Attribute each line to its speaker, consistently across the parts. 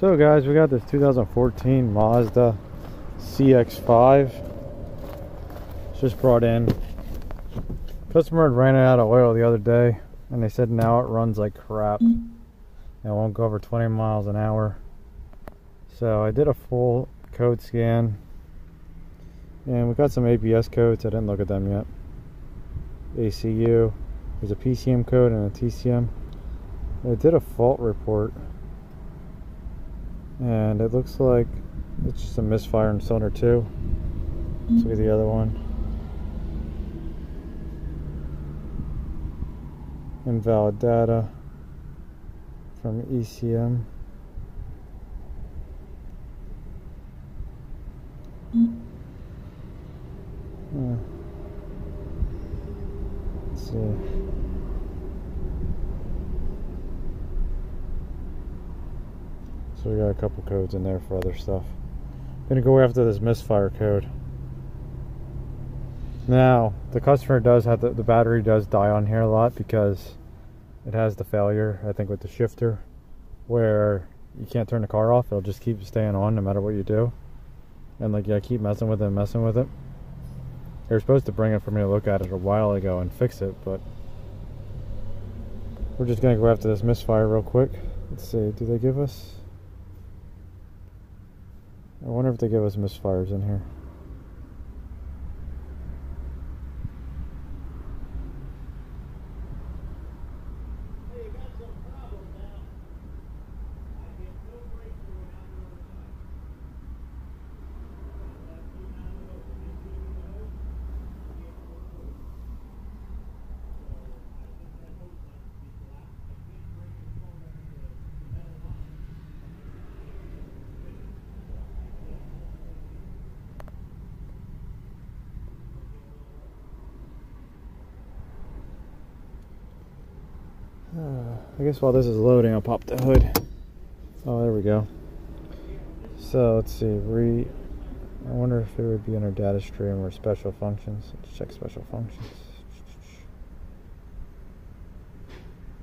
Speaker 1: So guys, we got this 2014 Mazda CX-5. It's just brought in. Customer had ran out of oil the other day, and they said now it runs like crap. And it won't go over 20 miles an hour. So I did a full code scan, and we got some ABS codes. I didn't look at them yet. ACU. There's a PCM code and a TCM. I did a fault report and it looks like it's just a misfire in cylinder 2 let's look at the other one. Invalid data from ECM uh, let's see We got a couple codes in there for other stuff. I'm Gonna go after this misfire code. Now, the customer does have the, battery does die on here a lot because it has the failure, I think with the shifter, where you can't turn the car off, it'll just keep staying on no matter what you do. And like yeah, keep messing with it and messing with it. They were supposed to bring it for me to look at it a while ago and fix it, but we're just gonna go after this misfire real quick. Let's see, do they give us I wonder if they give us misfires in here. Uh, I guess while this is loading, I'll pop the hood. Oh, there we go. So let's see. Re. I wonder if it would be under data stream or special functions. Let's check special functions.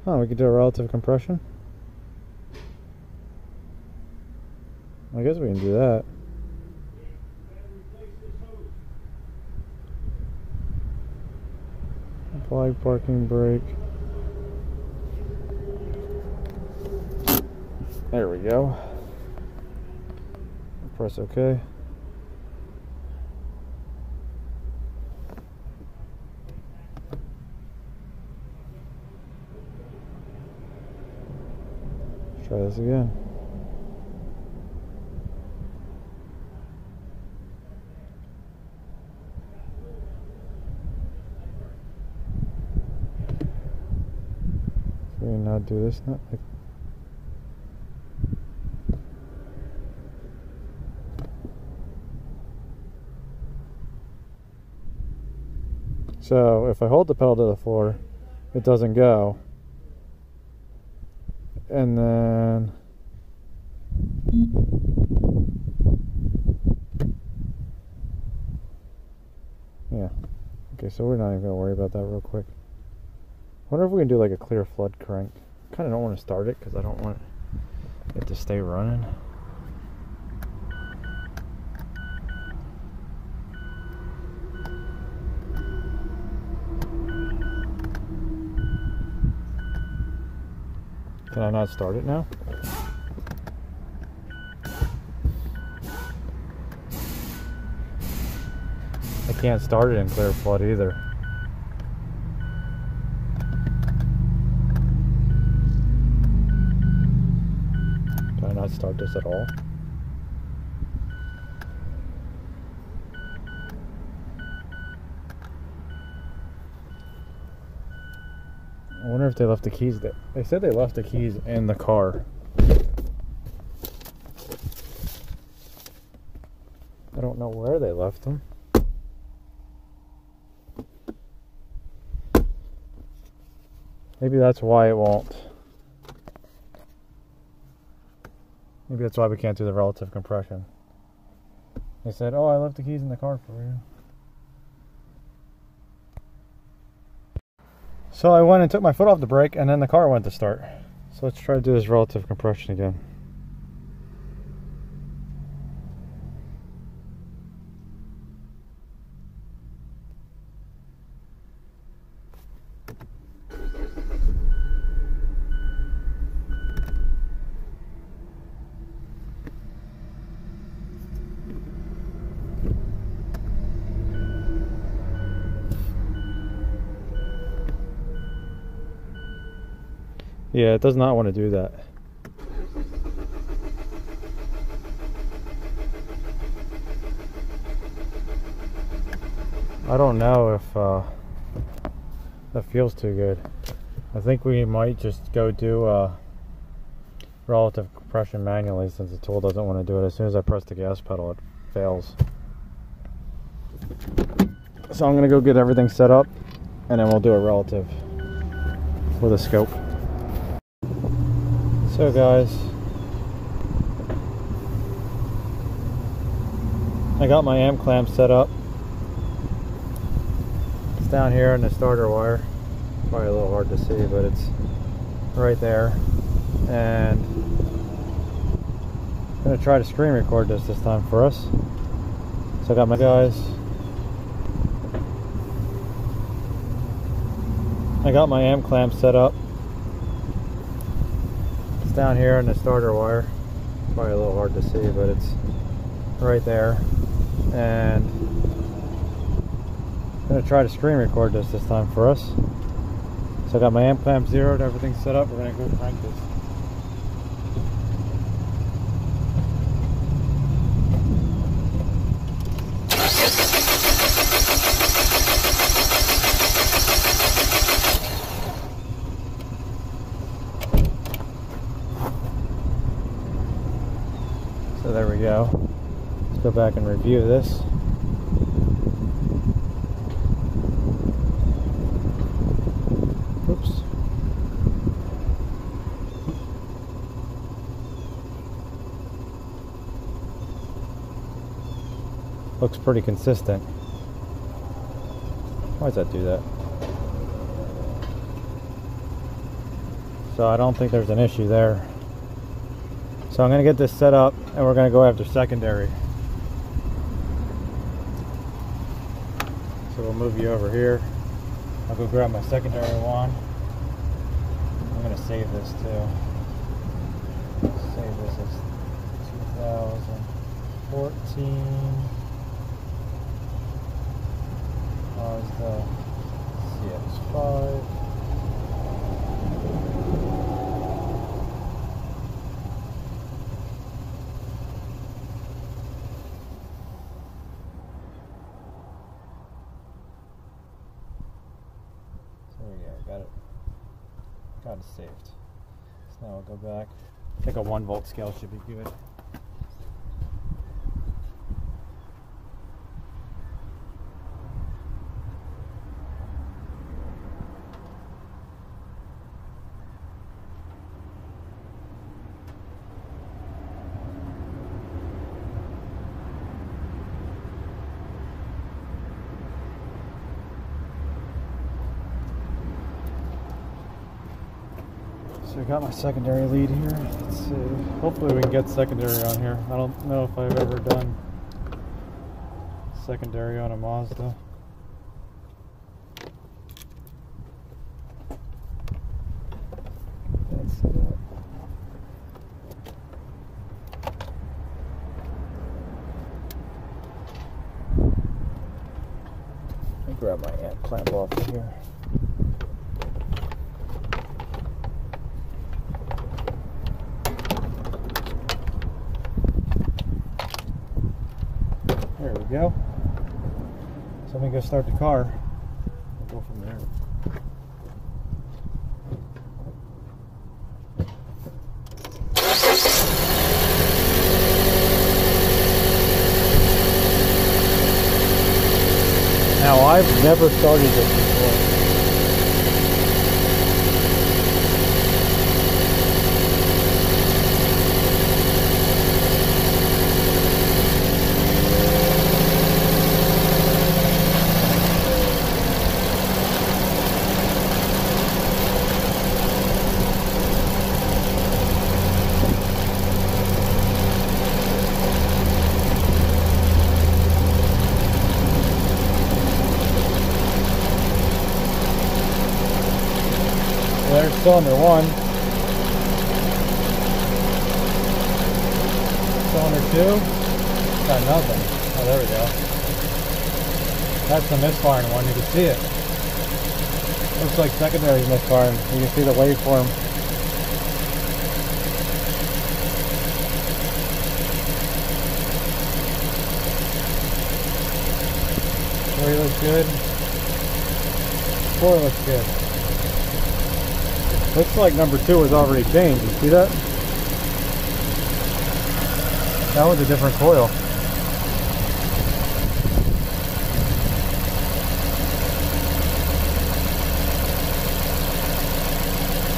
Speaker 1: Oh, we could do a relative compression. I guess we can do that. Apply parking brake. There we go. Press OK. Let's try this again. So we now do this now. Like So if I hold the pedal to the floor, it doesn't go. And then Yeah. Okay, so we're not even gonna worry about that real quick. wonder if we can do like a clear flood crank. Kinda don't want to start it because I don't want it to stay running. Can I not start it now? I can't start it in clear flood either. Can I not start this at all? I wonder if they left the keys. They said they left the keys in the car. I don't know where they left them. Maybe that's why it won't. Maybe that's why we can't do the relative compression. They said, oh, I left the keys in the car for you. So I went and took my foot off the brake and then the car went to start. So let's try to do this relative compression again. Yeah, it does not want to do that. I don't know if uh, that feels too good. I think we might just go do relative compression manually since the tool doesn't want to do it. As soon as I press the gas pedal, it fails. So I'm going to go get everything set up and then we'll do a relative with a scope. So guys, I got my amp clamp set up It's down here in the starter wire. Probably a little hard to see, but it's right there. And I'm gonna try to screen record this this time for us. So I got my guys. I got my amp clamp set up. Down here in the starter wire. Probably a little hard to see, but it's right there. And I'm gonna try to screen record this this time for us. So I got my amp clamp zeroed, everything set up. We're gonna go crank this. So there we go. Let's go back and review this. Oops. Looks pretty consistent. Why does that do that? So I don't think there's an issue there. So I'm going to get this set up and we're going to go after secondary. So we'll move you over here. I'll go grab my secondary one. I'm to save this too. Save this as 2014. Mazda CX-5. There we go, got it. Got it saved. So now I'll go back. I think a one volt scale should be good. So I got my secondary lead here. Let's see. Hopefully we can get secondary on here. I don't know if I've ever done secondary on a Mazda. grab my amp clamp off of here. go. So let me go start the car. We'll go from there. Now I've never started this cylinder one. Cylinder two. Got nothing. Oh, there we go. That's the misfiring one. You can see it. Looks like secondary misfiring. You can see the waveform. Three looks good. Four looks good. Looks like number two was already changed. You see that? That was a different coil.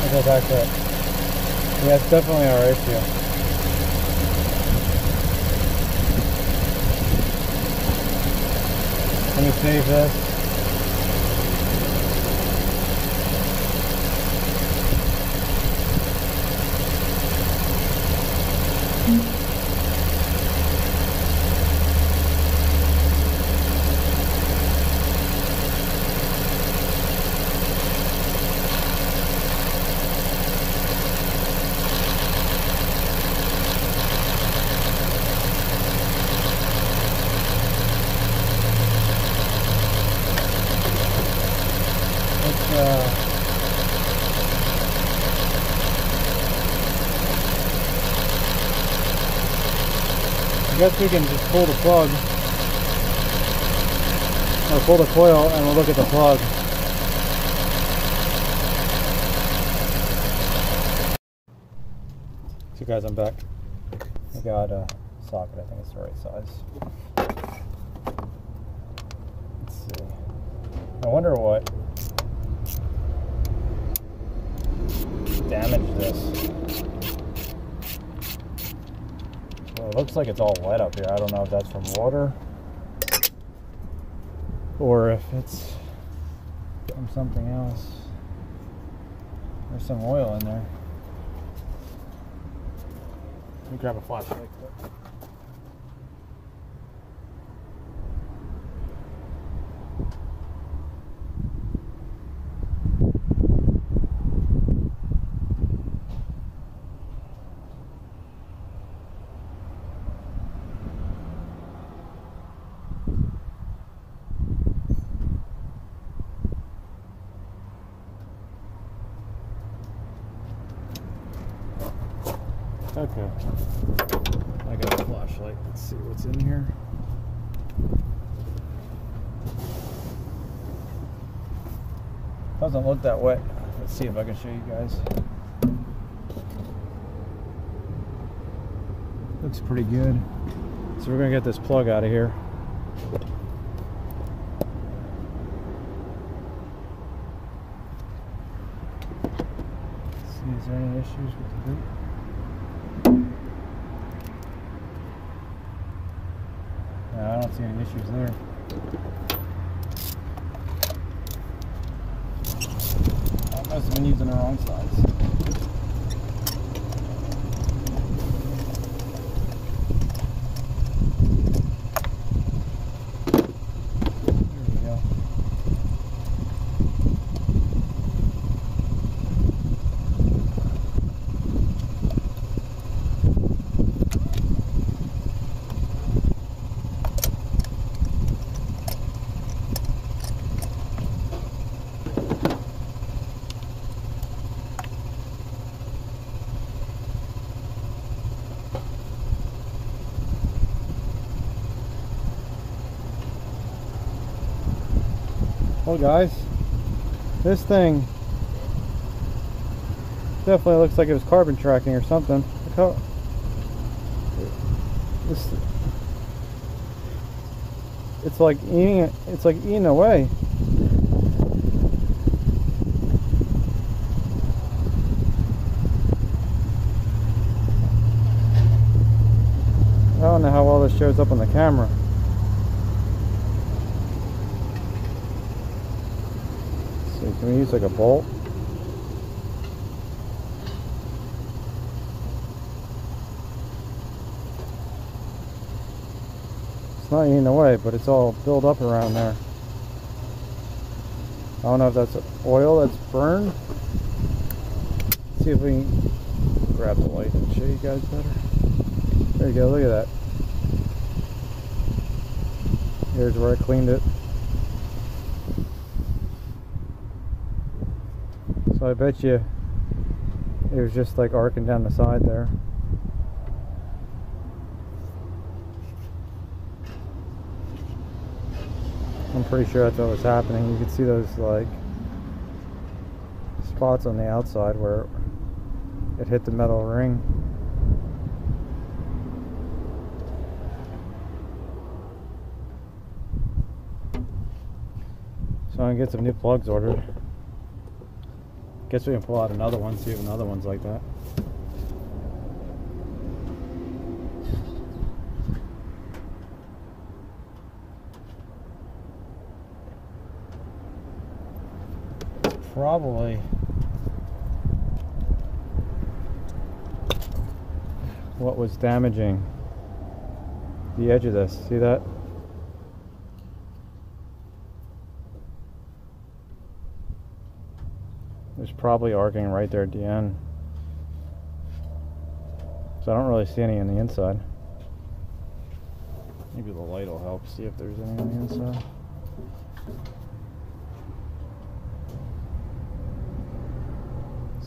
Speaker 1: I'll go back it. Yeah, it's definitely our issue. Let me save this. Let's, uh, I guess we can just pull the plug or pull the coil and we'll look at the plug. So guys, I'm back. I got a socket, I think it's the right size. Let's see. I wonder what damaged this. It looks like it's all wet up here. I don't know if that's from water or if it's from something else. There's some oil in there. Let me grab a flashlight. Okay. I got a flashlight. Let's see what's in here. Doesn't look that wet. Let's see if I can show you guys. Looks pretty good. So we're gonna get this plug out of here. See, is there any issues with the boot? No, I don't see any issues there. I must have been using the wrong size. There we go. Guys, this thing definitely looks like it was carbon tracking or something. Look how this it's like eating it's like eating away. I don't know how well this shows up on the camera. Can we use like a bolt? It's not eating away, but it's all built up around there. I don't know if that's oil that's burned. Let's see if we can grab the light and show you guys better. There you go, look at that. Here's where I cleaned it. I bet you it was just like arcing down the side there. I'm pretty sure that's what was happening. You could see those like spots on the outside where it hit the metal ring. So I'm gonna get some new plugs ordered. Guess we can pull out another one, see if another one's like that. probably what was damaging the edge of this. See that? Probably arcing right there at the end. So I don't really see any on the inside. Maybe the light will help see if there's any on the inside.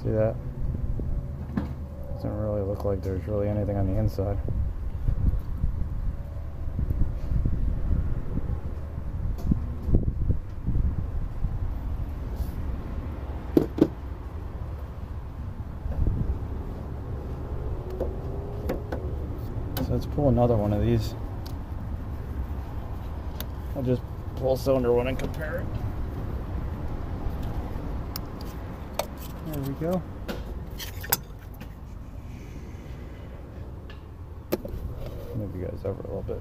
Speaker 1: See that? Doesn't really look like there's really anything on the inside. So let's pull another one of these. I'll just pull cylinder one and compare it. There we go. Move you guys over a little bit.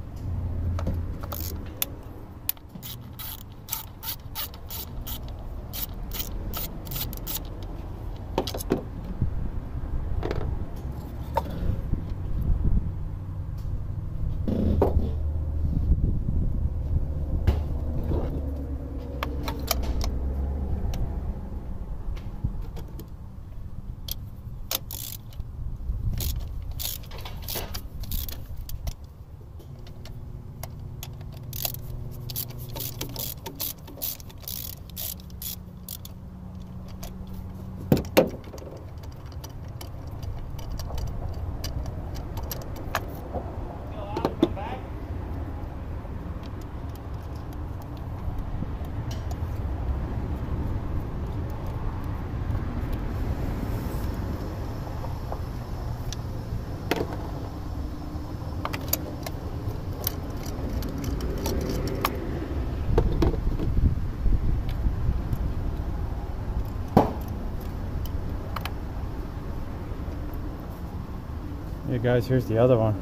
Speaker 1: Guys, here's the other one.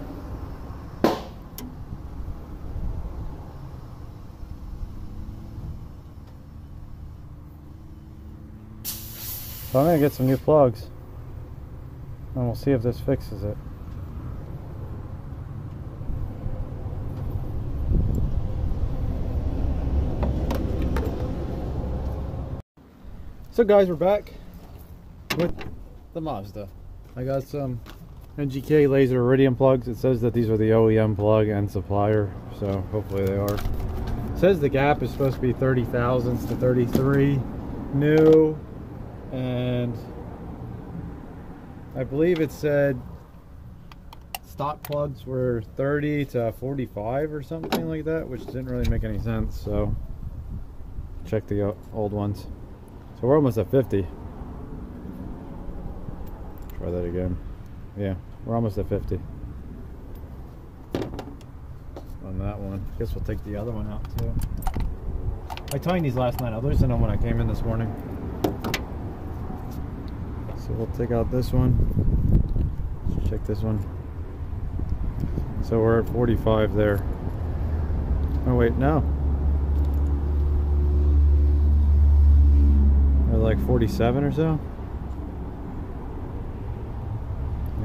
Speaker 1: So I'm gonna get some new plugs and we'll see if this fixes it. So guys, we're back with the Mazda. I got some NGK laser iridium plugs. It says that these are the OEM plug and supplier, so hopefully they are. It says the gap is supposed to be 30 thousandths to 33 new, and I believe it said stock plugs were 30 to 45 or something like that, which didn't really make any sense. So check the old ones. So we're almost at 50. Try that again. Yeah, we're almost at 50 on that one. Guess we'll take the other one out too. I tightened these last night. I loosened them when I came in this morning. So we'll take out this one. Let's check this one. So we're at 45 there. Oh wait, no. We're like 47 or so.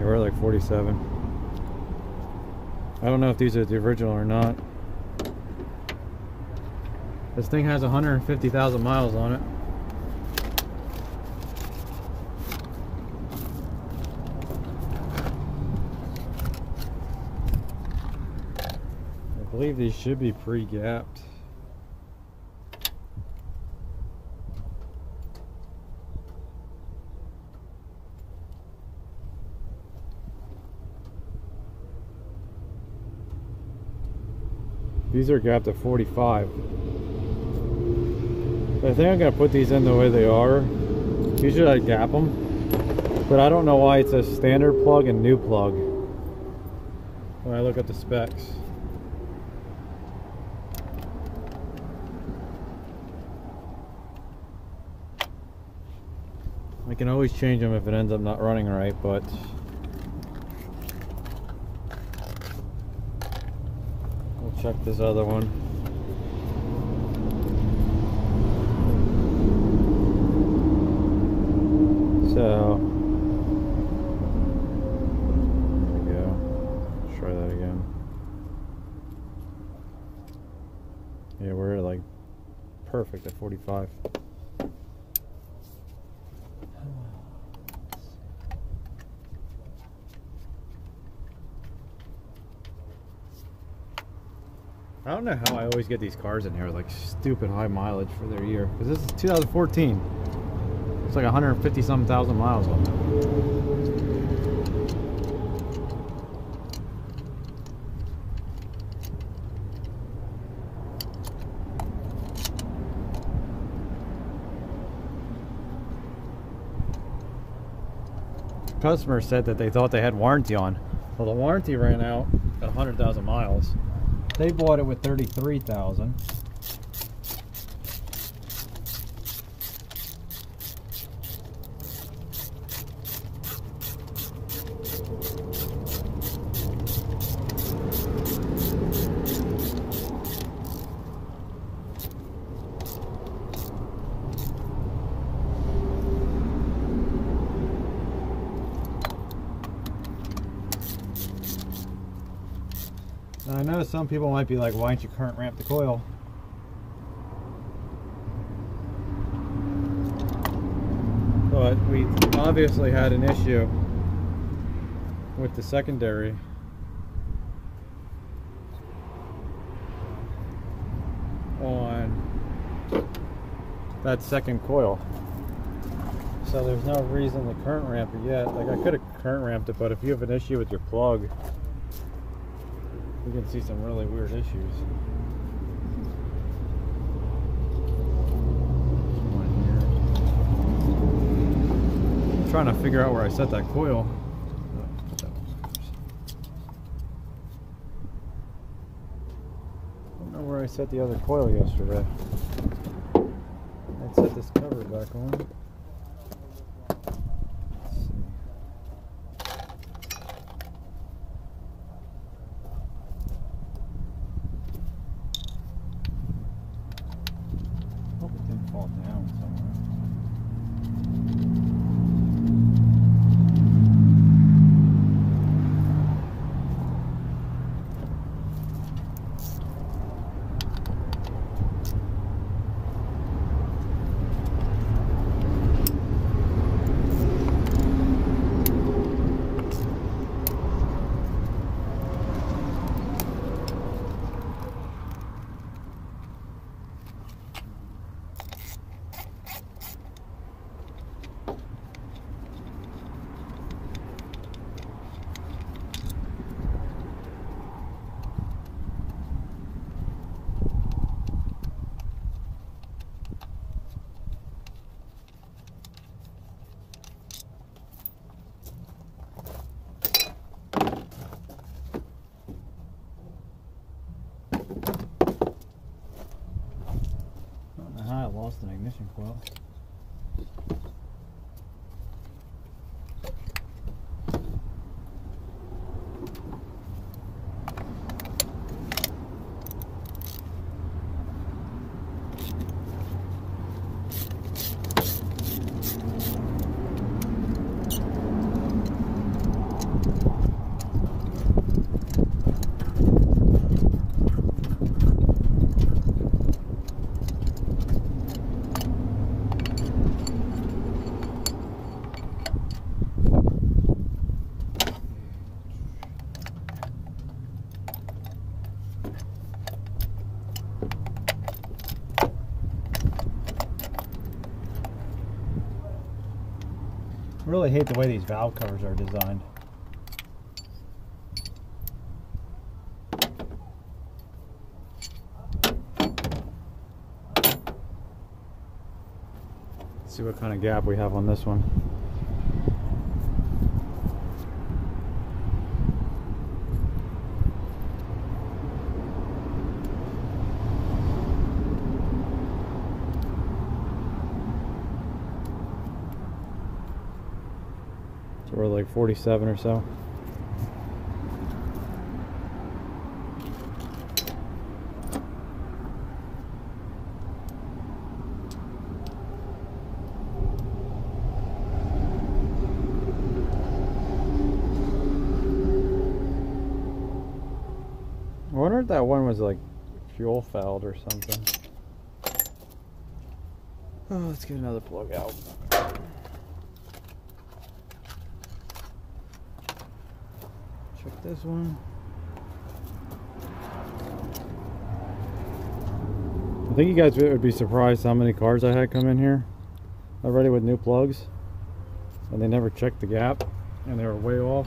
Speaker 1: Yeah, we're like 47. I don't know if these are the original or not. This thing has 150,000 miles on it. I believe these should be pre-gapped. These are gapped at 45. I think I'm gonna put these in the way they are. Usually I gap them, but I don't know why it's a standard plug and new plug when I look at the specs. I can always change them if it ends up not running right, but check this other one. So, there we go. Let's try that again. Yeah, we're like perfect at 45. I don't know how I always get these cars in here with like stupid high mileage for their year. Because this is 2014. It's like 150 some thousand miles on it. Customer said that they thought they had warranty on. Well, the warranty ran out at 100,000 miles. They bought it with 33,000. Now, I know some people might be like, why don't you current ramp the coil? But we obviously had an issue with the secondary. on that second coil. So there's no reason to current ramp it yet. Like I could have current ramped it, but if you have an issue with your plug, we can see some really weird issues. I'm trying to figure out where I set that coil. I don't know where I set the other coil yesterday. I'd set this cover back on. Let's see. Hope it didn't fall down somewhere. I don't know how I lost an ignition hate the way these valve covers are designed. see what kind of gap we have on this one. 47 or so. I wonder if that one was like fuel fouled or something. Oh, let's get another plug out. This one. I think you guys would be surprised how many cars I had come in here already with new plugs and they never checked the gap and they were way off.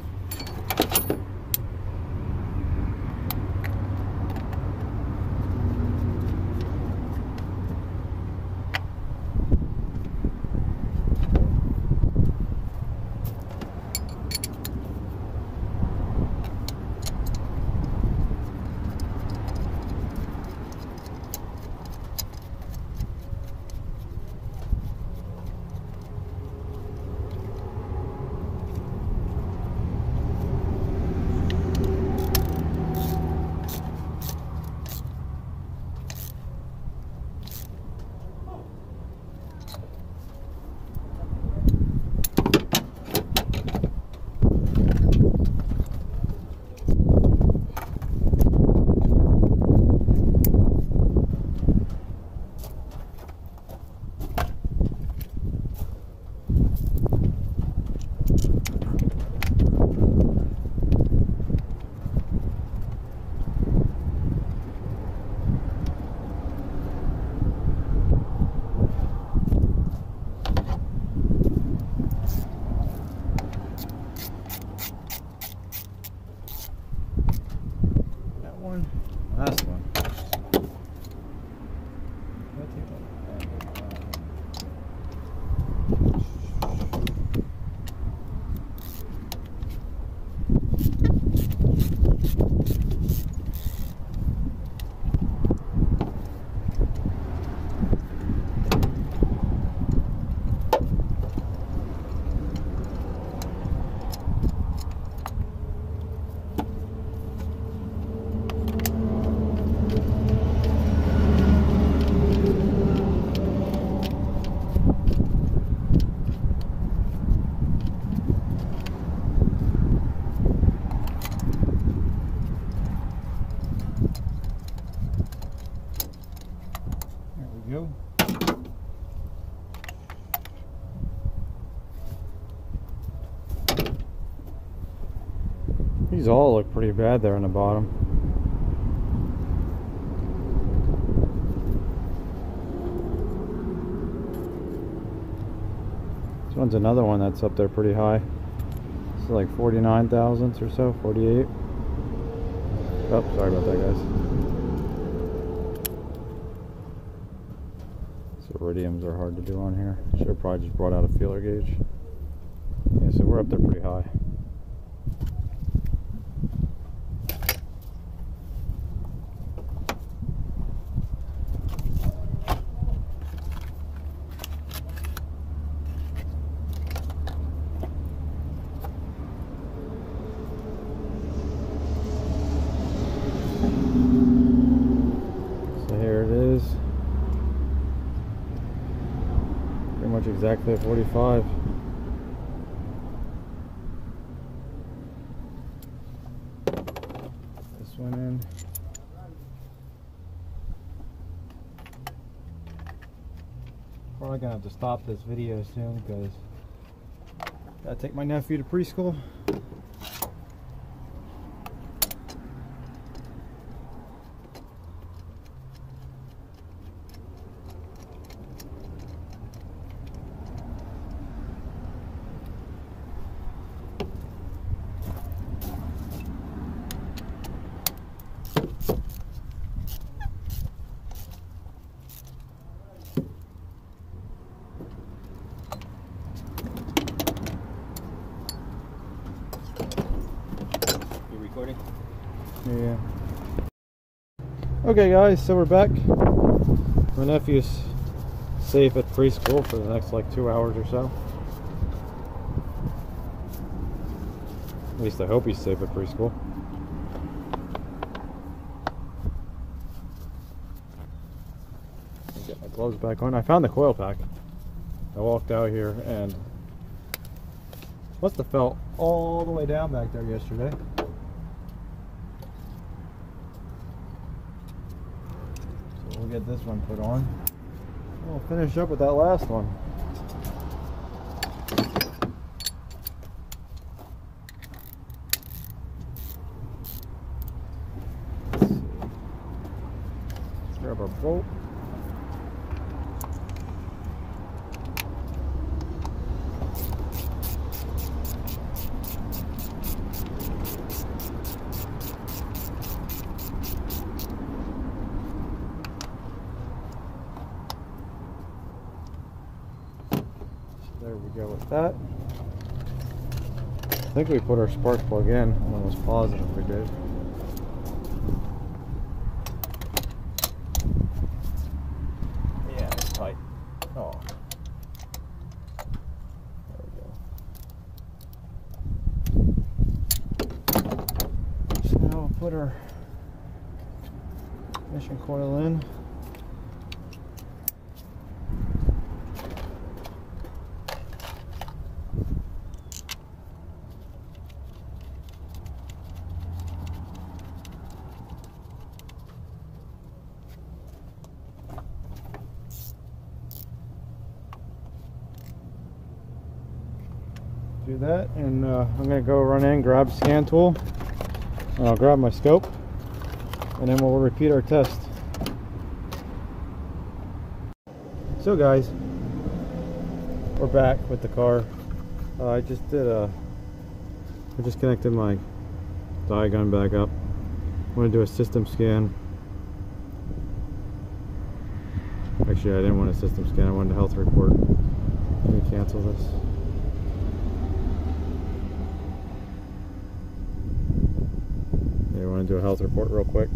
Speaker 1: These all look pretty bad there on the bottom. This one's another one that's up there pretty high. This is like 49 thousandths or so, 48. Oh, sorry about that, guys. So are hard to do on here. Should have probably just brought out a feeler gauge. Yeah, so we're up there pretty high. So here it is. Pretty at 45. This one in. Probably gonna have to stop this video soon because gotta take my nephew to preschool. Okay guys, so we're back. My nephew's safe at preschool for the next like two hours or so. At least I hope he's safe at preschool. Get my gloves back on. I found the coil pack. I walked out here and must have felt all the way down back there yesterday. So we'll get this one put on. We'll finish up with that last one. Let's grab our bolt. There we go with that. I think we put our spark plug in. I'm almost positive we did. Yeah, it's tight. Oh. There we go. So now we'll put our ignition coil in. do that and uh, I'm gonna go run in grab scan tool. And I'll grab my scope. And then we'll repeat our test. So guys we're back with the car. Uh, I just did a I just connected my DIAGUN back up. I'm gonna do a system scan. Actually I didn't want a system scan. I wanted a health report. Let me cancel this do a health report real quick.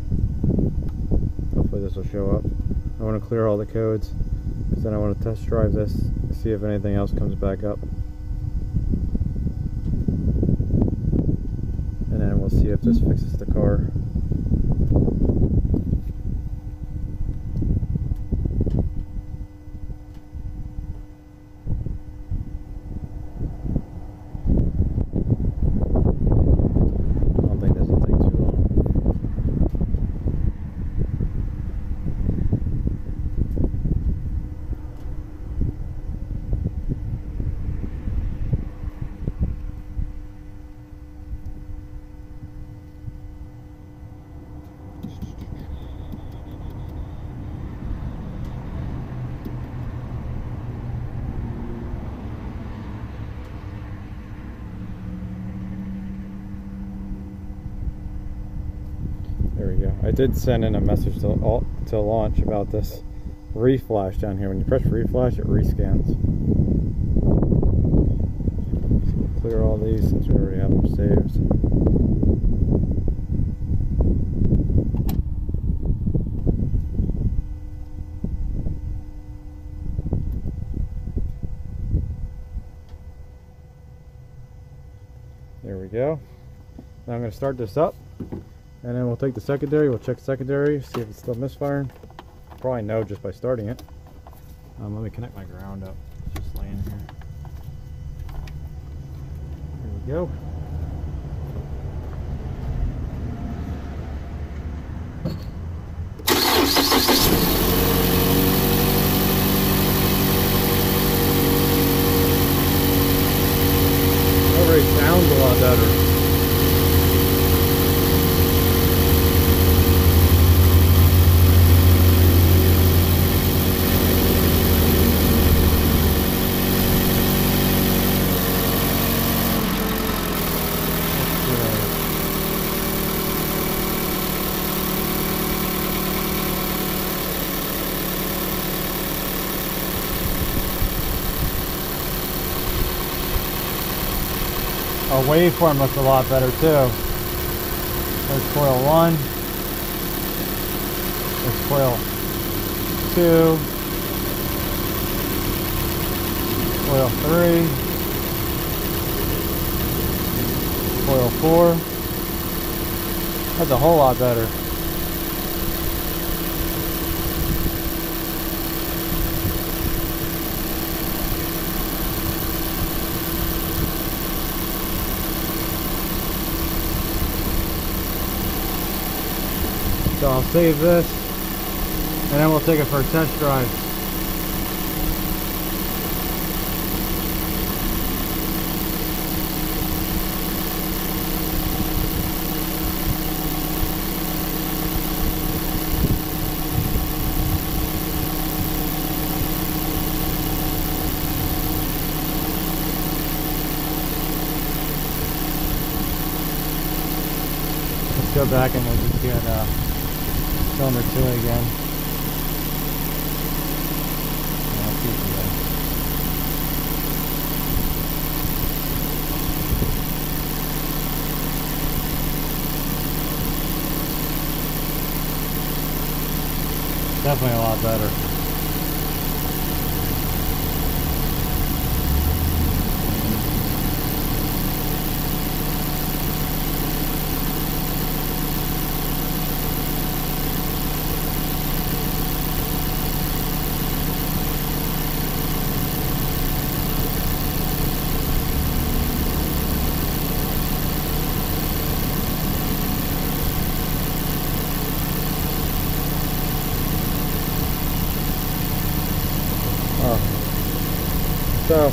Speaker 1: Hopefully this will show up. I want to clear all the codes then I want to test drive this see if anything else comes back up. And then we'll see if this fixes the car. There we go. I did send in a message to, to Launch about this reflash down here. When you press reflash, it rescans. So clear all these since we already have them saved. There we go. Now I'm going to start this up. And then we'll take the secondary, we'll check secondary, see if it's still misfiring. Probably know just by starting it. Um, let me connect my ground up. It's just laying here. Here we go. Already sounds a lot better. Our waveform looks a lot better too. There's coil one. There's coil two, coil three, coil four. That's a whole lot better. So I'll save this and then we'll take it for a test drive. Let's go back and we'll cylinder 2 again. I'll keep it there. Definitely a lot better. Oh. So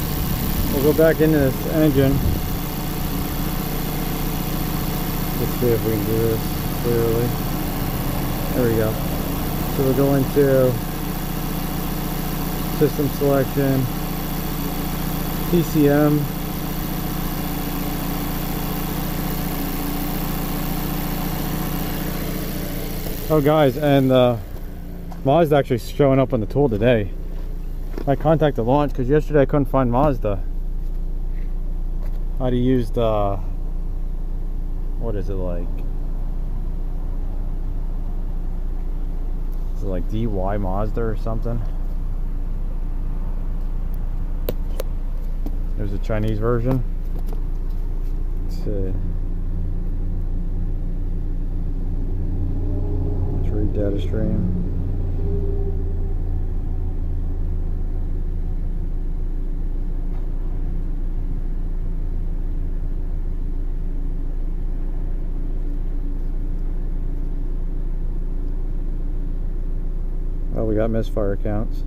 Speaker 1: we'll go back into this engine. Let's see if we can do this clearly. There we go. So we'll go into system selection, PCM. Oh guys, and uh, Mazda actually showing up on the tool today. I contacted Launch because yesterday I couldn't find Mazda. I'd have used uh what is it like? Is it like DY Mazda or something? There's a Chinese version. Let's see. Let's read data stream. Oh, got misfire counts.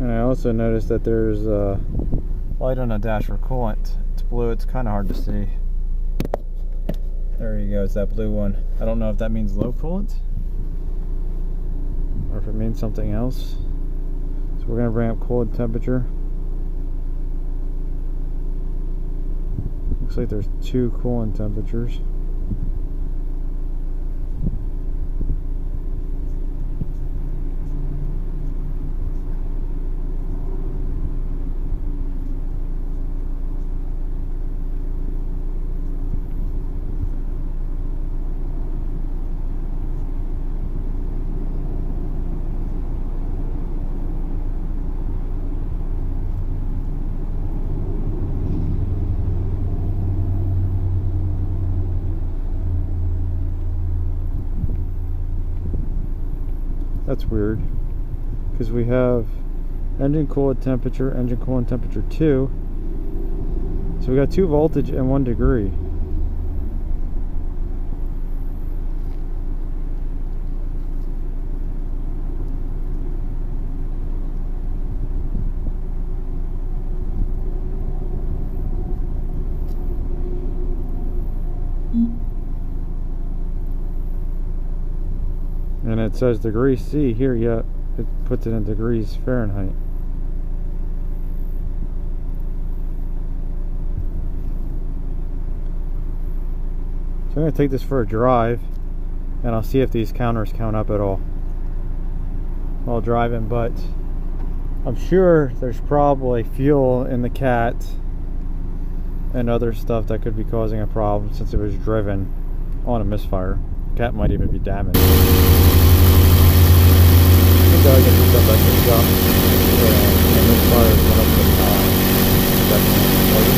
Speaker 1: And I also noticed that there's a light on the dash for coolant. It's blue, it's kind of hard to see. There you go, it's that blue one. I don't know if that means low coolant or if it means something else. So we're going to bring up coolant temperature. Looks like there's two coolant temperatures. That's weird. Because we have engine coolant temperature, engine coolant temperature 2. So we got 2 voltage and 1 degree. And it says degree C here, yeah, it puts it in degrees Fahrenheit. So I'm going to take this for a drive and I'll see if these counters count up at all while driving, but I'm sure there's probably fuel in the cat and other stuff that could be causing a problem since it was driven on a misfire. Cat might even be damaged. I I the misfire is one of the uh. And it like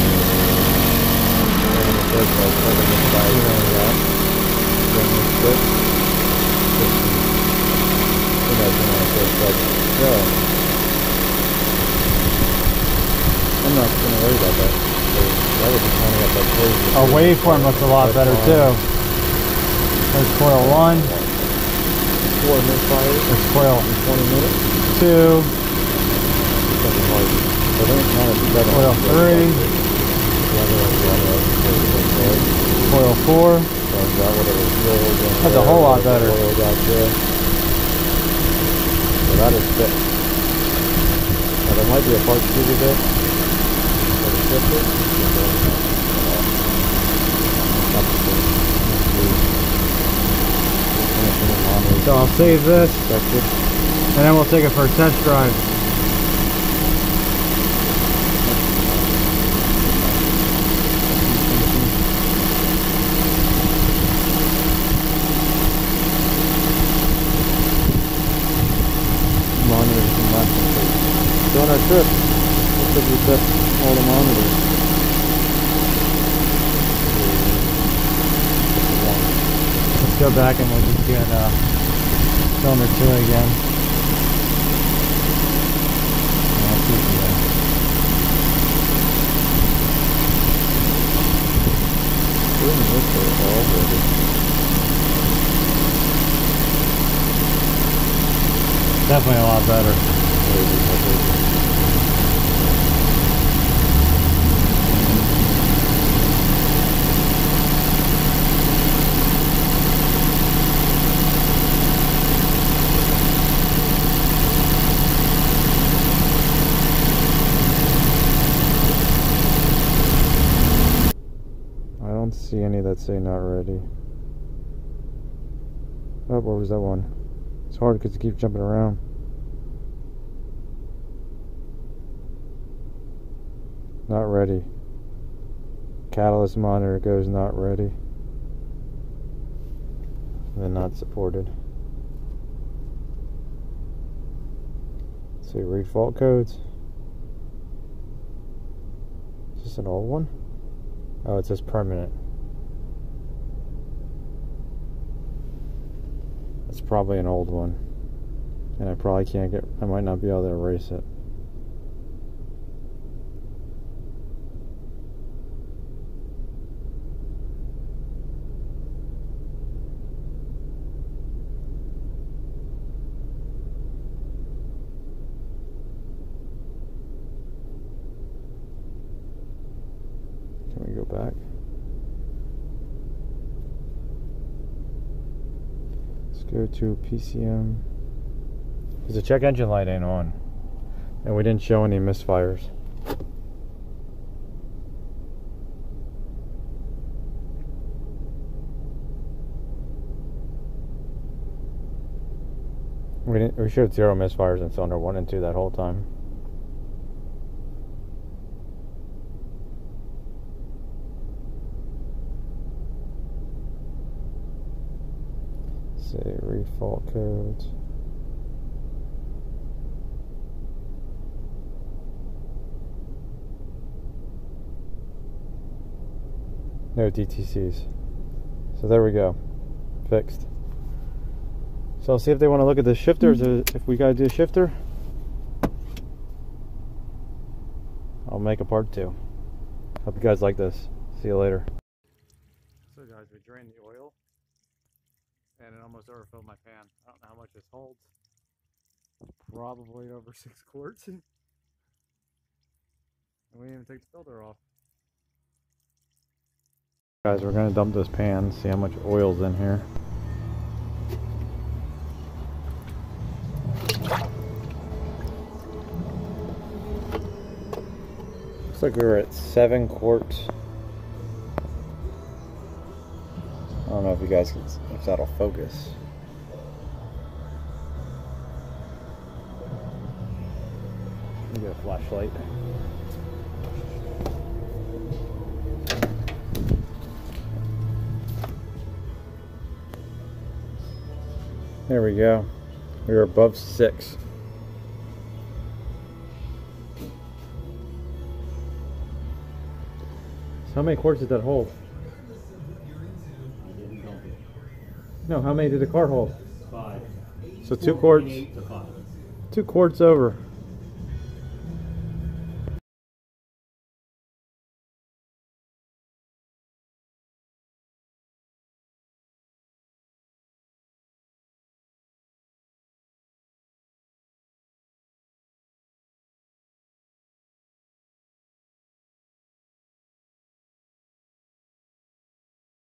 Speaker 1: and this what it like, yeah. I'm not gonna worry about that. That would be like crazy.
Speaker 2: Our waveform looks a lot better too. There's coil one,
Speaker 1: Four misfires
Speaker 2: there's coil
Speaker 1: in 20 minutes.
Speaker 2: two,
Speaker 1: Something like, I think it's not as bad.
Speaker 2: coil three, coil four.
Speaker 1: That's
Speaker 2: a whole lot better.
Speaker 1: Oil got there. So that is fixed. Now there might be a part screw to this. For the shifter.
Speaker 2: So I'll save this and then we'll take it for a test drive.
Speaker 1: monitors week. So on our trip, looks like we set all the monitors.
Speaker 2: Let's go back and we'll just get uh, cylinder two again. Definitely a lot better.
Speaker 1: I don't see any that say not ready. Oh, where was that one? It's hard because it keeps jumping around. Not ready. Catalyst monitor goes not ready. Then not supported. See, read fault codes. Is this an old one? Oh, it says permanent. It's probably an old one. And I probably can't get, I might not be able to erase it. Can we go back? Let's go to PCM. Because the check engine light ain't on. And we didn't show any misfires. We didn't. We showed zero misfires in cylinder one and two that whole time. Read fault codes. No DTCs. So there we go. Fixed. So I'll see if they want to look at the shifters. If we gotta do a shifter, I'll make a part two. Hope you guys like this. See you later. So guys, we drained the oil and it almost overfilled my pan. I don't know how much this holds. Probably over six quarts. and we didn't even take the filter off. Guys, we're gonna dump this pan, see how much oil's in here. Looks like we were at seven quarts. don't know if you guys can, if that'll focus. Get a flashlight. There we go. We're above six. So how many quarts did that hold? No, how many did the car hold?
Speaker 3: Five.
Speaker 1: So two quarts, two quarts over.